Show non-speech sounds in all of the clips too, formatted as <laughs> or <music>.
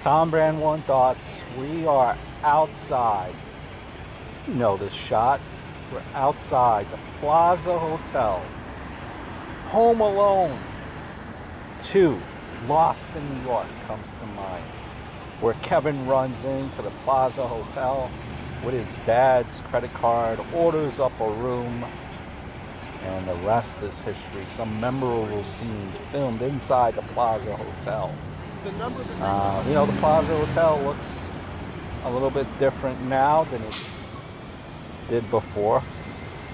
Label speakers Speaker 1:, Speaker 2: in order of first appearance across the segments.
Speaker 1: Tom Brand One Thoughts. We are outside. You know this shot. We're outside the Plaza Hotel. Home Alone 2. Lost in New York comes to mind. Where Kevin runs into the Plaza Hotel with his dad's credit card, orders up a room, and the rest is history. Some memorable scenes filmed inside the Plaza Hotel. Uh, you know, the Plaza Hotel looks a little bit different now than it did before.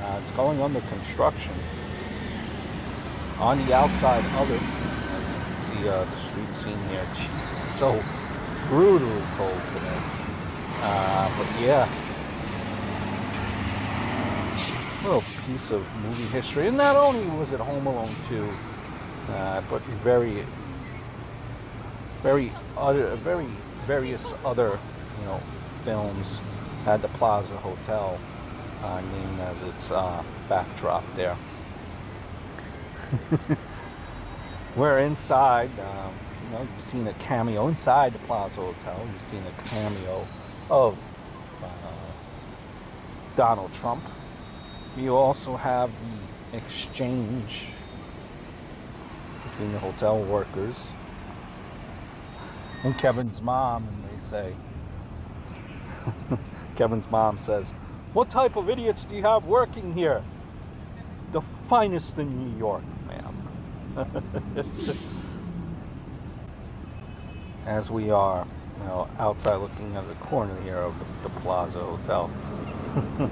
Speaker 1: Uh, it's going under construction. On the outside of it, as you can see uh, the street scene here. Jesus, it's so brutally cold today. Uh, but yeah, little piece of movie history. And not only was it Home Alone 2, uh, but very, very other, very various other, you know, films had the Plaza Hotel uh, named as its uh, backdrop there. <laughs> We're inside. Um, you know, you've seen a cameo inside the Plaza Hotel. You've seen a cameo of uh, Donald Trump. You also have the exchange between the hotel workers and Kevin's mom, and they say, <laughs> Kevin's mom says, What type of idiots do you have working here? The finest in New York, ma'am. <laughs> As we are, you know, outside looking at the corner here of the, the Plaza Hotel. <laughs>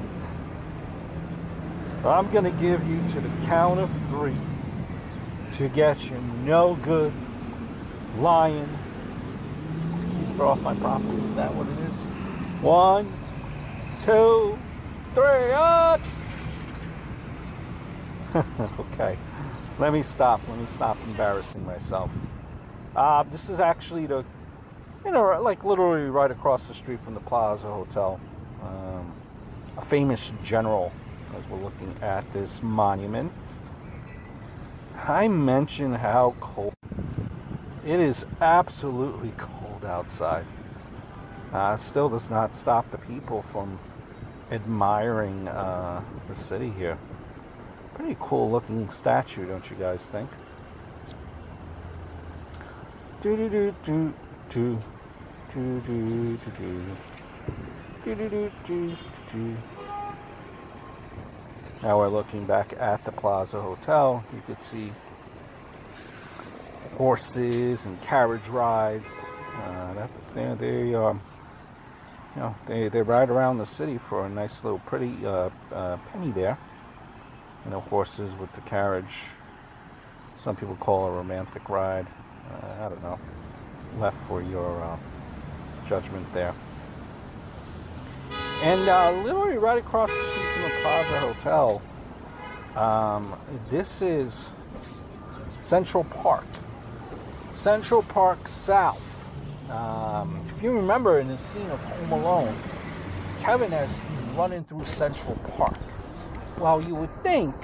Speaker 1: I'm going to give you to the count of three to get you no good lying. Keister off my property. Is that what it is? One, two, three. Ah! <laughs> okay. Let me stop. Let me stop embarrassing myself. Uh, this is actually the, you know, like literally right across the street from the Plaza Hotel. Um, a famous general as we're looking at this monument. I mentioned how cold it is absolutely cold outside. Uh, still does not stop the people from admiring uh, the city here. Pretty cool looking statue, don't you guys think? Do do do do do do do do do do do do do now we're looking back at the Plaza Hotel. You could see horses and carriage rides. Uh, that's they, they um, you know they, they ride around the city for a nice little pretty uh, uh, penny there. You know horses with the carriage. Some people call it a romantic ride. Uh, I don't know. Left for your uh, judgment there. And uh, literally right across the street the Plaza Hotel, um, this is Central Park. Central Park South. Um, if you remember in the scene of Home Alone, Kevin as he's running through Central Park. Well, you would think,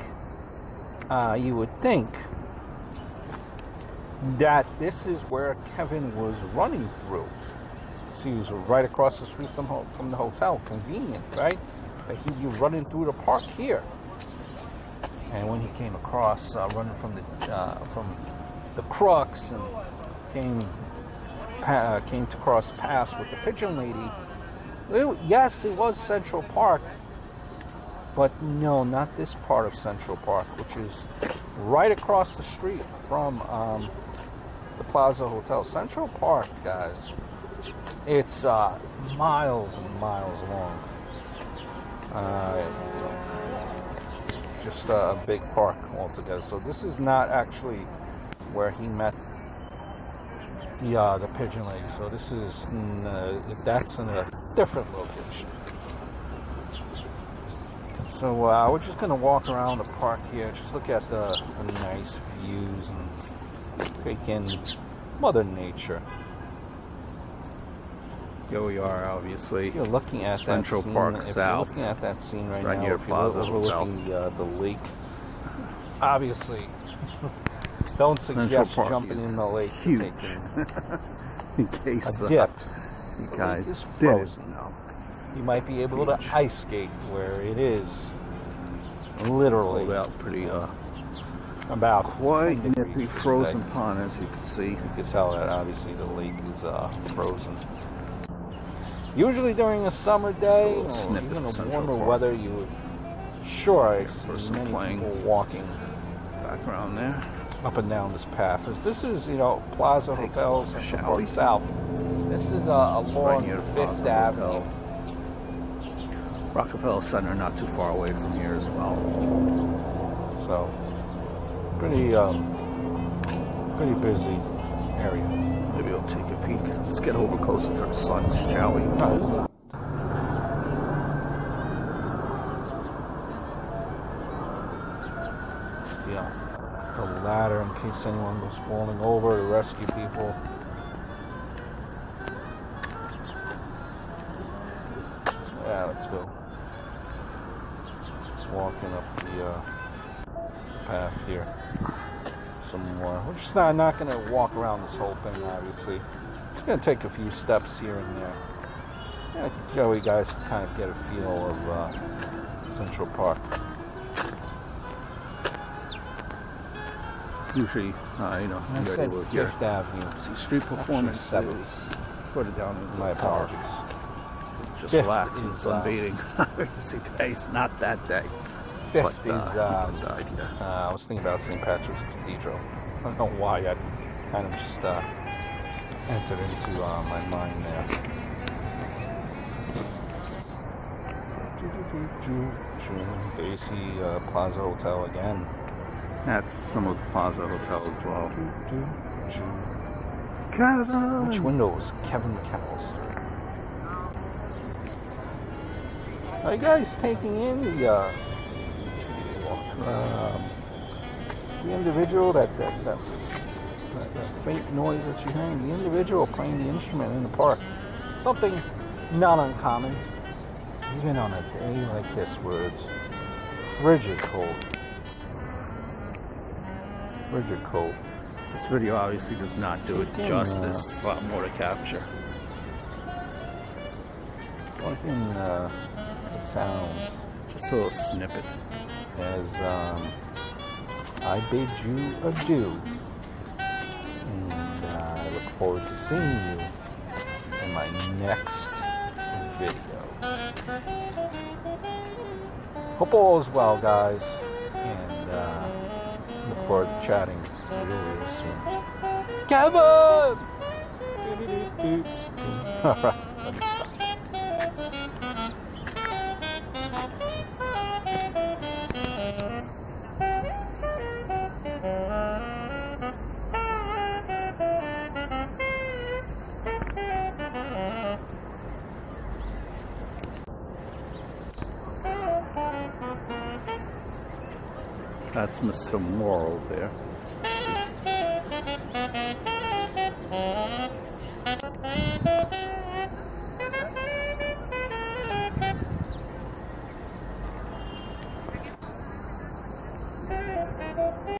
Speaker 1: uh, you would think that this is where Kevin was running through. See, he was right across the street from, from the hotel. Convenient, right? That he'd be running through the park here. And when he came across, uh, running from the uh, from the crux and came uh, came to cross paths with the pigeon lady. It, yes, it was Central Park, but no, not this part of Central Park, which is right across the street from um, the Plaza Hotel. Central Park, guys, it's uh, miles and miles long. Just a big park altogether. So this is not actually where he met the uh, the pigeon lady. So this is uh, that's in a different location. So uh, we're just gonna walk around the park here, just look at the, the nice views and take in Mother Nature.
Speaker 2: Here we are, obviously.
Speaker 1: You're looking at
Speaker 2: Central
Speaker 1: that
Speaker 2: Park
Speaker 1: if
Speaker 2: South.
Speaker 1: You're looking at that scene right,
Speaker 2: right
Speaker 1: now.
Speaker 2: near Plaza
Speaker 1: you're overlooking
Speaker 2: Hotel.
Speaker 1: the, uh, the lake, obviously, <laughs> don't suggest jumping in the lake.
Speaker 2: huge. <laughs> In case
Speaker 1: A
Speaker 2: uh,
Speaker 1: dip.
Speaker 2: you
Speaker 1: The lake
Speaker 2: guys
Speaker 1: is frozen.
Speaker 2: know.
Speaker 1: You might be able to ice skate where it is literally
Speaker 2: Pulled out pretty uh,
Speaker 1: about
Speaker 2: quite
Speaker 1: 10
Speaker 2: nippy frozen
Speaker 1: day.
Speaker 2: pond as you can see.
Speaker 1: You can tell that obviously the lake is uh, frozen. Usually during a summer day
Speaker 2: little
Speaker 1: or even a warmer
Speaker 2: Park.
Speaker 1: weather, you would sure I see many
Speaker 2: playing.
Speaker 1: people walking
Speaker 2: Background there.
Speaker 1: up and down this path. As this is, you know, Plaza
Speaker 2: Take a
Speaker 1: Hotel, Central? Park South. This is a, along
Speaker 2: near the
Speaker 1: Fifth Avenue.
Speaker 2: Rockefeller Center not too far away from here as well.
Speaker 1: So pretty um, pretty busy area.
Speaker 2: Maybe I'll take a peek. Let's get over closer to the sun, shall we?
Speaker 1: Yeah, the ladder in case anyone was falling over to rescue people. Yeah, let's go. Walking up the uh, path here. Some more. We're just not, not going to walk around this whole thing, obviously. Just going to take a few steps here and there. Yeah, show you guys kind of get a feel of uh, Central Park.
Speaker 2: Usually, uh, you know,
Speaker 1: I
Speaker 2: you
Speaker 1: said
Speaker 2: look here.
Speaker 1: Fifth Avenue.
Speaker 2: See street performances.
Speaker 1: seventh.
Speaker 2: Further down in
Speaker 1: My apologies.
Speaker 2: Just
Speaker 1: Fifth
Speaker 2: relax. Sun
Speaker 1: uh,
Speaker 2: beating. see, <laughs> today's not that day.
Speaker 1: Fifth
Speaker 2: but, uh,
Speaker 1: is, um,
Speaker 2: that idea.
Speaker 1: uh, I was thinking about St. Patrick's Cathedral. I don't know why that kind of just uh, entered into uh, my mind there. Basie uh, Plaza Hotel again.
Speaker 2: That's some of the Plaza Hotel as well. Kevin!
Speaker 1: Which window was Kevin McAllister? Are you guys taking in the uh, um, the individual that that, that that that faint noise that you're hearing? The individual playing the instrument in the park. Something not uncommon, even on a day like this where it's frigid cold. Frigid cold.
Speaker 2: This video obviously does not do it justice.
Speaker 1: uh,
Speaker 2: There's a lot more to capture.
Speaker 1: One thing, uh, the sounds
Speaker 2: Just a little snippet.
Speaker 1: As um, I bid you adieu. And uh, I look forward to seeing you in my next video. Hope all is well, guys. And uh, look forward to chatting real, real soon. Kevin! Alright, <laughs> let
Speaker 2: That's Mr. Morrow there. <laughs>